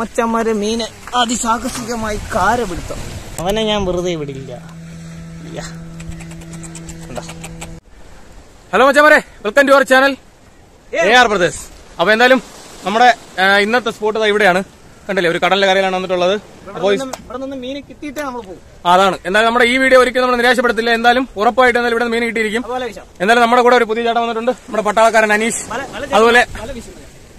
മച്ചന്മാരെ മീനെ അതിസാഹസികമായി കാര പിടുത്തം അവനെ ഞാൻ വെറുതെ വിടില്ല. Hello മച്ചമാരെ welcome to our channel A R brothers അപ്പൊ എന്തായാലും നമ്മുടെ ഇന്നത്തെ സ്പോട്ട് ഇവിടെയാണ്. കണ്ടില്ലേ ഒരു കടലിന്റെ കരയിലാണ് വന്നിട്ടുള്ളത്. അപ്പോൾ അതാണ്. എന്തായാലും നമ്മുടെ ഈ വീഡിയോ ഒരിക്കലും നമ്മൾ നിരാശപ്പെടുത്തില്ല. എന്തായാലും ഉറപ്പായിട്ട് എന്തായാലും ഇവിടെ മീൻ കിട്ടിയിരിക്കും. എന്തായാലും നമ്മുടെ കൂടെ ഒരു പുതിയ ചേട്ടൻ വന്നിട്ടുണ്ട്. നമ്മുടെ പട്ടാളക്കാരൻ അനീഷ്. അതുപോലെ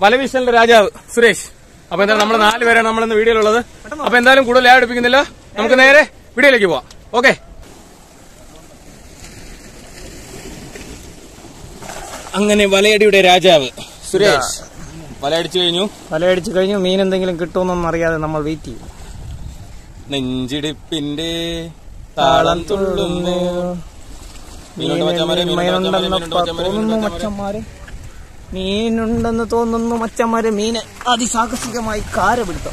വലവിശലിന്റെ രാജാവ് സുരേഷ്. അപ്പൊ എന്തായാലും നമ്മൾ നാല് പേരാണ് നമ്മൾ ഇന്ന് വീഡിയോയിലുള്ളത് അപ്പൊ എന്തായാലും കൂടുതൽ ലാ എടുപ്പിക്കുന്നില്ല നമുക്ക് നേരെ വീഡിയോയിലേക്ക് പോവാം ഓക്കെ അങ്ങനെ വലയടിയുടെ രാജാവ് സുരേഷ് വലയടിച്ചു കഴിഞ്ഞു വലയടിച്ചു കഴിഞ്ഞു മീൻ എന്തെങ്കിലും കിട്ടുമെന്നൊന്നും അറിയാതെ നമ്മൾ വെയിറ്റ് ചെയ്യും നെഞ്ചിടിപ്പിന്റെ താളം തുള്ളുന്നു തോന്നുന്നു മച്ചന്മാരെ മീനുണ്ടെന്ന് തോന്നുന്നു മച്ചന്മാര്. മീന് അതിസാഹസികമായി കാര പിടുത്തം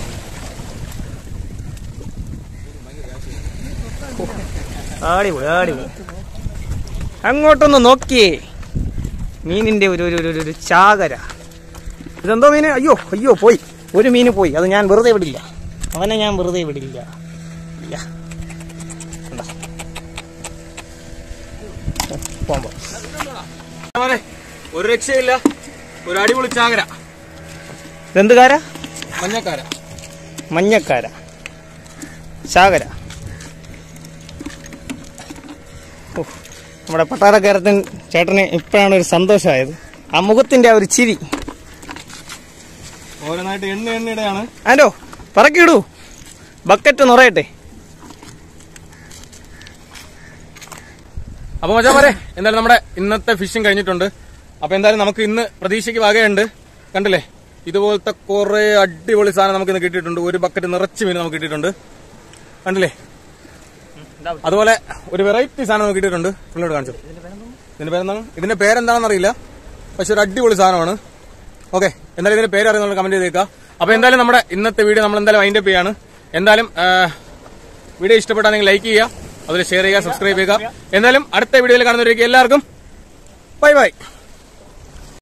ആടിപൊളി ആടിപൊളി അങ്ങോട്ടൊന്ന് നോക്കിയേ മീനിന്റെ ഒരു ഒരു ഒരു- ചാകര. ഇതെന്തോ മീന്? അയ്യോ അയ്യോ പോയി. ഒരു മീന് പോയി. അത് ഞാൻ വെറുതെ വിടില്ല. അവനെ ഞാൻ വെറുതെ വിടില്ല. ഇല്ല. കണ്ടോ? പോകാം, പോകാം. ഒരു രക്ഷയില്ല ഒരു അടിപൊളി ചാകര. എന്ത് കാര മഞ്ഞക്കാര. മഞ്ഞക്കാര. ചാകര. നമ്മുടെ പട്ടാളക്കാരത്തൻ ചേട്ടന് ഇപ്പോഴാണ് ഒരു സന്തോഷമായത്. ആ മുഖത്തിന്റെ ആ ഒരു ചിരി. ഓരോന്നായിട്ട് എണ്ണ എണ്ണയുടെയാണ്. ആൻഡോ പറക്കിയിടൂ. ബക്കറ്റ് നിറയട്ടെ. അപ്പൊ മച്ചാമാരെ എന്തായാലും നമ്മുടെ ഇന്നത്തെ ഫിഷിംഗ് കഴിഞ്ഞിട്ടുണ്ട്. അപ്പൊ എന്തായാലും നമുക്ക് ഇന്ന് പ്രതീക്ഷയ്ക്ക് വകയുണ്ട്. കണ്ടില്ലേ? ഇതുപോലത്തെ കുറെ അടിപൊളി സാധനം നമുക്ക് ഇന്ന് കിട്ടിയിട്ടുണ്ട്. ഒരു ബക്കറ്റ് നിറച്ച് മീൻ നമുക്ക് കിട്ടിയിട്ടുണ്ട്. കണ്ടില്ലേ? അതുപോലെ ഒരു വെറൈറ്റി സാധനം നമുക്ക് കിട്ടിയിട്ടുണ്ട്. പുള്ളിയോട് കാണിച്ചു. ഇതിന്റെ പേരെന്താണ്? ഇതിന്റെ പേരെന്താണെന്ന് അറിയില്ല. പക്ഷെ ഒരു അടിപൊളി സാധനമാണ്. ഓക്കെ എന്തായാലും ഇതിന്റെ പേര് അറിയുന്ന കമന്റ് ചെയ്തേക്കാം അപ്പൊ എന്തായാലും നമ്മുടെ ഇന്നത്തെ വീഡിയോ നമ്മൾ എന്തായാലും വൈൻഡപ്പ് ചെയ്യാണ്. എന്തായാലും വീഡിയോ ഇഷ്ടപ്പെട്ടാണെങ്കിൽ ലൈക്ക് ചെയ്യുക. അതുപോലെ ഷെയർ ചെയ്യുക സബ്സ്ക്രൈബ് ചെയ്യുക. എന്തായാലും അടുത്ത വീഡിയോയിൽ കാണുന്നവരേക്ക് എല്ലാവർക്കും ബൈ ബൈ